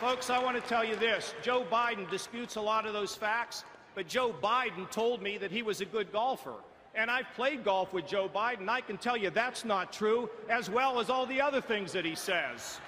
Folks, I want to tell you this. Joe Biden disputes a lot of those facts, but Joe Biden told me that he was a good golfer. And I've played golf with Joe Biden. I can tell you that's not true, as well as all the other things that he says.